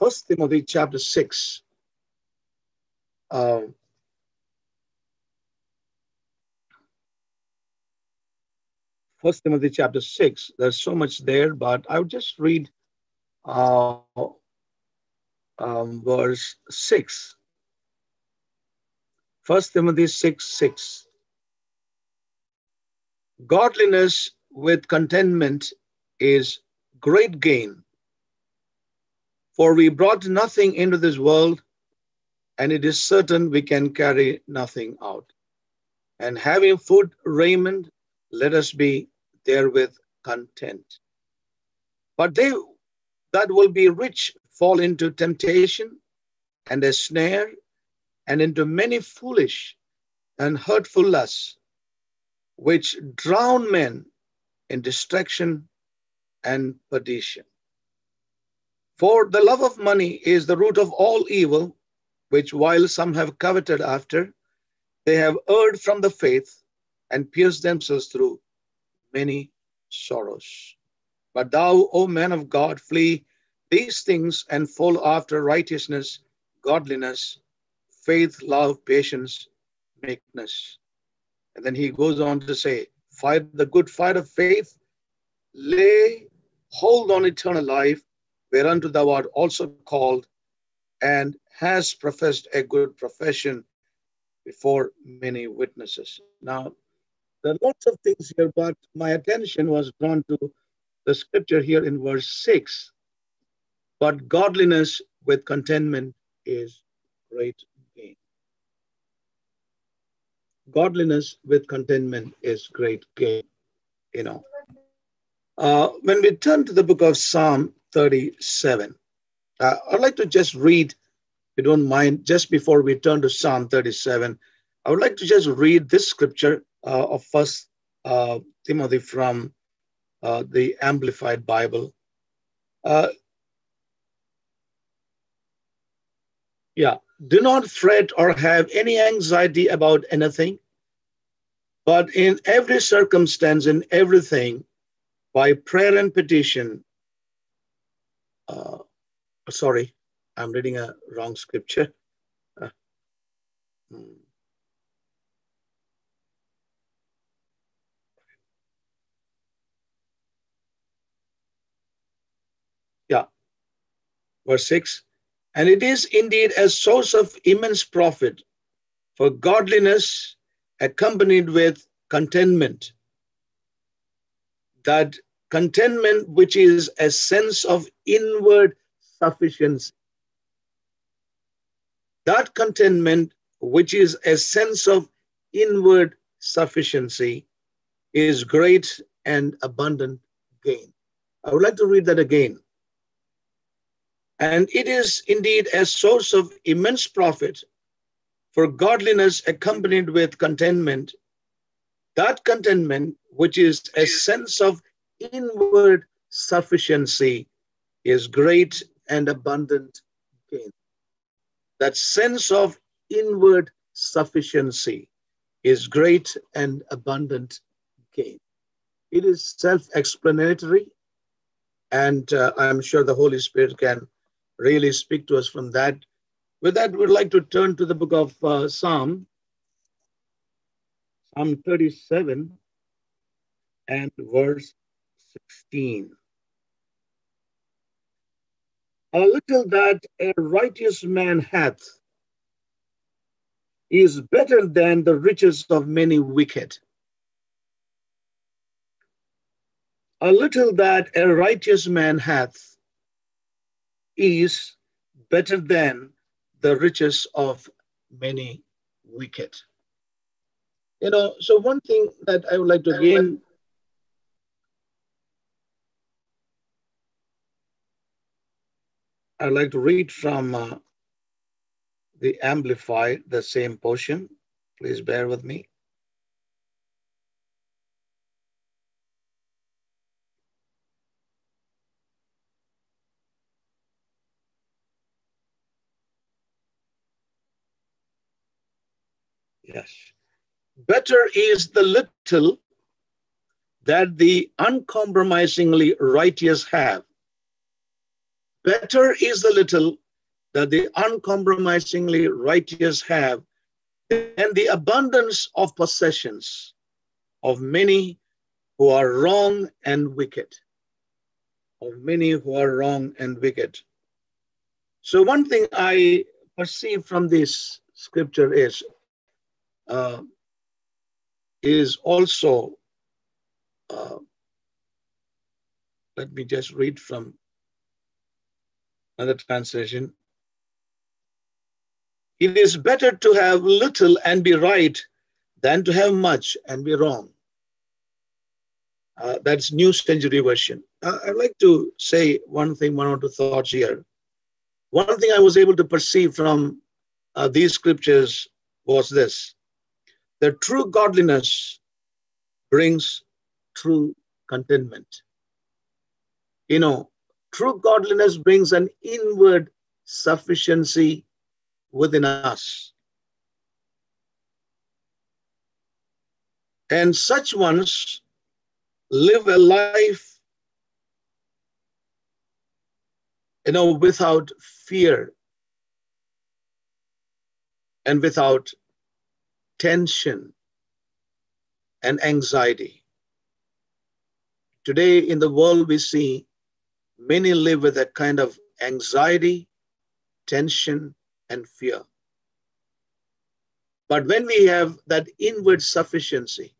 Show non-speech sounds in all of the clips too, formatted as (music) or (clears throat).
First Timothy chapter 6. Uh, First Timothy chapter 6. There's so much there, but I would just read uh, um, verse 6. First Timothy 6 6. Godliness with contentment is great gain. For we brought nothing into this world, and it is certain we can carry nothing out. And having food, raiment, let us be therewith content. But they that will be rich fall into temptation and a snare and into many foolish and hurtful lusts, which drown men in distraction and perdition. For the love of money is the root of all evil, which while some have coveted after, they have erred from the faith and pierced themselves through many sorrows. But thou, O man of God, flee these things and follow after righteousness, godliness, faith, love, patience, meekness. And then he goes on to say, fight the good fight of faith, lay hold on eternal life, whereunto thou art also called, and has professed a good profession before many witnesses. Now, there are lots of things here, but my attention was drawn to the scripture here in verse 6. But godliness with contentment is great gain. Godliness with contentment is great gain. You know, uh, when we turn to the book of Psalm 37, uh, I'd like to just read, if you don't mind, just before we turn to Psalm 37, I would like to just read this scripture uh, of First uh, Timothy from uh, the Amplified Bible. Uh, yeah, do not fret or have any anxiety about anything, but in every circumstance, in everything, by prayer and petition. Uh, sorry, I'm reading a wrong scripture. Uh, hmm. Yeah, verse 6 and it is indeed a source of immense profit for godliness accompanied with contentment. That contentment, which is a sense of inward sufficiency. That contentment, which is a sense of inward sufficiency, is great and abundant gain. I would like to read that again. And it is indeed a source of immense profit for godliness accompanied with contentment. That contentment, which is a sense of inward sufficiency, is great and abundant gain. That sense of inward sufficiency is great and abundant gain. It is self explanatory, and uh, I'm sure the Holy Spirit can really speak to us from that. With that, we'd like to turn to the book of uh, Psalm, Psalm 37 and verse 16. A little that a righteous man hath is better than the riches of many wicked. A little that a righteous man hath is better than the riches of many wicked. You know, so one thing that I would like to again I'd like to read from uh, the Amplify, the same portion. Please bear with me. Yes. Better is the little that the uncompromisingly righteous have Better is the little that the uncompromisingly righteous have than the abundance of possessions of many who are wrong and wicked. Of many who are wrong and wicked. So, one thing I perceive from this scripture is uh, is also uh, let me just read from another translation. It is better to have little and be right than to have much and be wrong. Uh, that's New Century Version. Uh, I'd like to say one thing, one or two thoughts here. One thing I was able to perceive from uh, these scriptures was this that true godliness brings true contentment. You know, true godliness brings an inward sufficiency within us. And such ones live a life, you know, without fear and without tension and anxiety. Today in the world, we see many live with that kind of anxiety, tension, and fear. But when we have that inward sufficiency,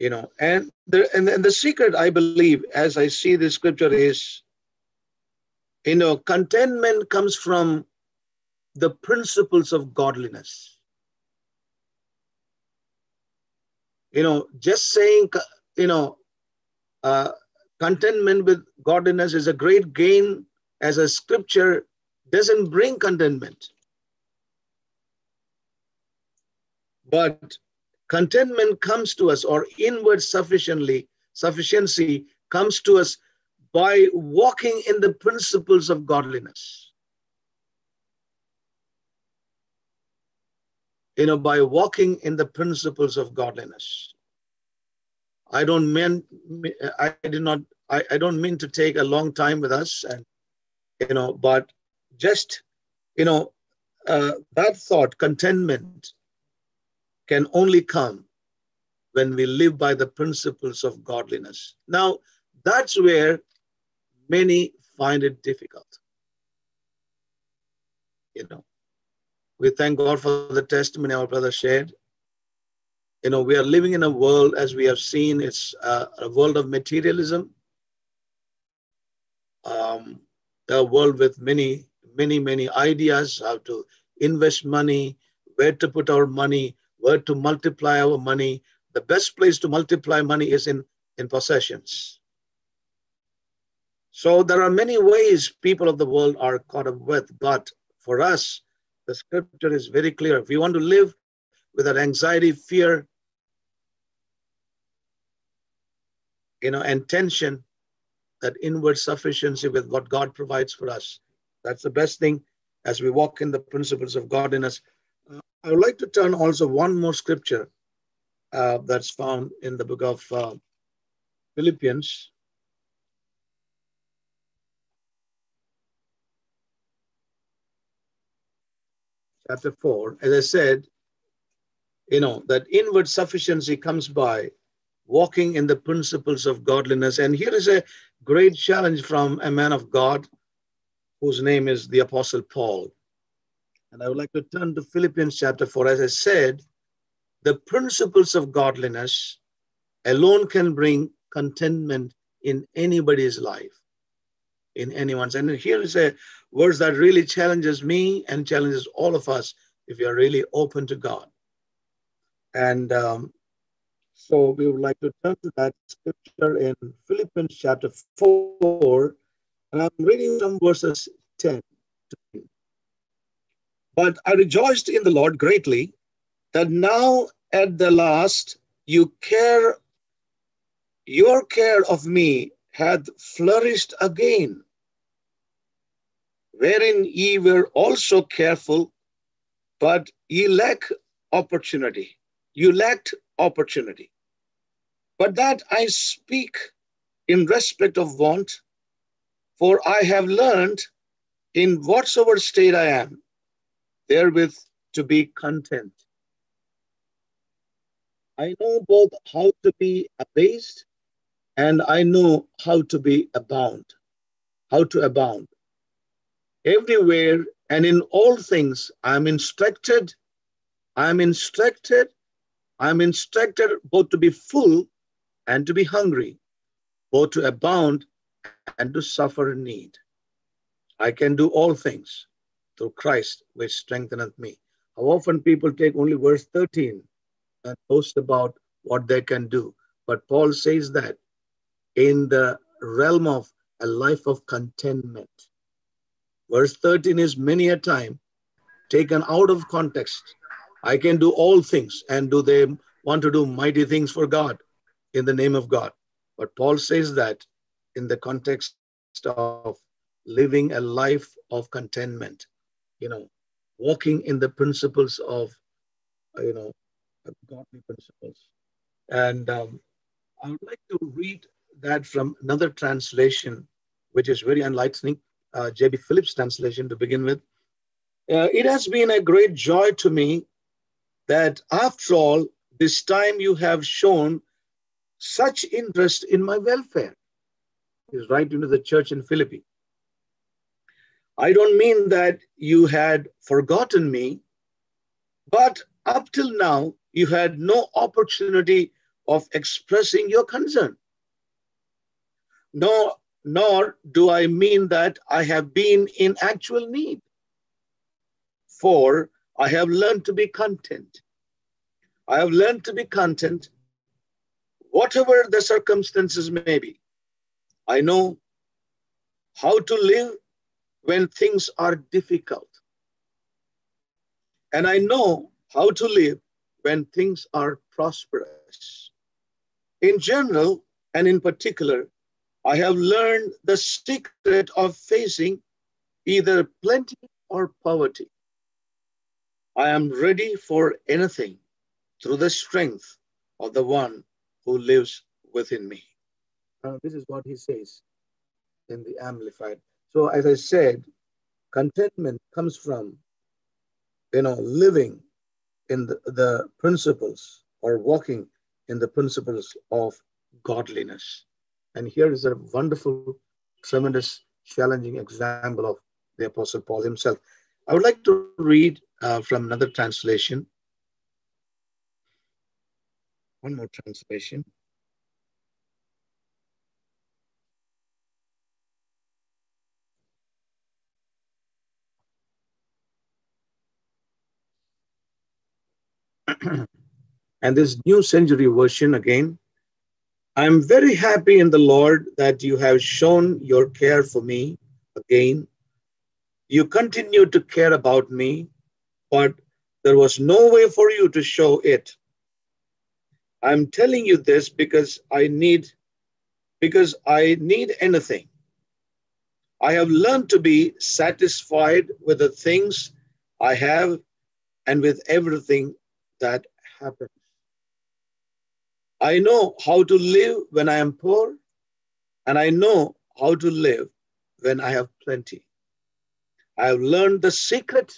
you know, and the, and, and the secret, I believe, as I see the scripture is, you know, contentment comes from the principles of godliness. You know, just saying, you know, uh, contentment with godliness is a great gain as a scripture doesn't bring contentment. But contentment comes to us, or inward sufficiently, sufficiency comes to us by walking in the principles of godliness. You know, by walking in the principles of godliness. I don't mean I did not I, I don't mean to take a long time with us and you know, but just you know, uh, that thought, contentment, can only come when we live by the principles of godliness. Now, that's where many find it difficult. You know, we thank God for the testimony our brother shared you know, we are living in a world, as we have seen, it's uh, a world of materialism, um, a world with many, many, many ideas how to invest money, where to put our money, where to multiply our money. The best place to multiply money is in, in possessions. So there are many ways people of the world are caught up with, but for us, the scripture is very clear. If we want to live without anxiety, fear, you know, and tension, that inward sufficiency with what God provides for us. That's the best thing as we walk in the principles of godliness. Uh, I would like to turn also one more scripture uh, that's found in the book of uh, Philippians. Chapter 4, as I said, you know, that inward sufficiency comes by walking in the principles of godliness. And here is a great challenge from a man of God whose name is the Apostle Paul. And I would like to turn to Philippians chapter 4. As I said, the principles of godliness alone can bring contentment in anybody's life, in anyone's. And here is a verse that really challenges me and challenges all of us if you are really open to God. And um, so we would like to turn to that scripture in Philippians chapter 4, and I'm reading some verses 10 But I rejoiced in the Lord greatly that now at the last you care, your care of me hath flourished again, wherein ye were also careful, but ye lack opportunity. You lacked opportunity. But that I speak in respect of want, For I have learned in whatsoever state I am, therewith to be content. I know both how to be abased and I know how to be abound, how to abound. Everywhere and in all things, I'm instructed, I'm instructed, I'm instructed both to be full and to be hungry, both to abound and to suffer need. I can do all things through Christ, which strengtheneth me. How often people take only verse 13 and boast about what they can do. But Paul says that in the realm of a life of contentment. Verse 13 is many a time taken out of context. I can do all things, and do they want to do mighty things for God in the name of God? But Paul says that in the context of living a life of contentment, you know, walking in the principles of, you know, godly principles. And um, I would like to read that from another translation, which is very enlightening, uh, J.B. Phillips' translation to begin with. Uh, it has been a great joy to me that after all, this time you have shown such interest in my welfare. He's writing to the church in Philippi. I don't mean that you had forgotten me, but up till now, you had no opportunity of expressing your concern. Nor, nor do I mean that I have been in actual need. For I have learned to be content. I have learned to be content, whatever the circumstances may be. I know how to live when things are difficult. And I know how to live when things are prosperous. In general and in particular, I have learned the secret of facing either plenty or poverty. I am ready for anything through the strength of the one who lives within me. Now, this is what he says in the Amplified. So, as I said, contentment comes from, you know, living in the, the principles or walking in the principles of godliness. And here is a wonderful, tremendous, challenging example of the Apostle Paul himself. I would like to read uh, from another translation. One more translation. (clears throat) and this new century version again. I'm very happy in the Lord that you have shown your care for me again. You continue to care about me, but there was no way for you to show it. I'm telling you this because I need because I need anything. I have learned to be satisfied with the things I have and with everything that happens. I know how to live when I am poor, and I know how to live when I have plenty. I have learned the secret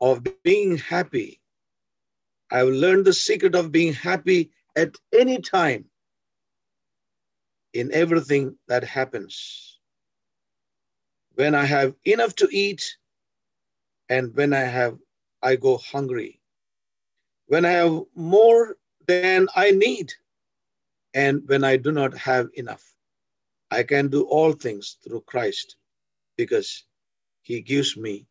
of being happy. I have learned the secret of being happy at any time in everything that happens. When I have enough to eat and when I have I go hungry when I have more than I need, and when I do not have enough. I can do all things through Christ because he gives me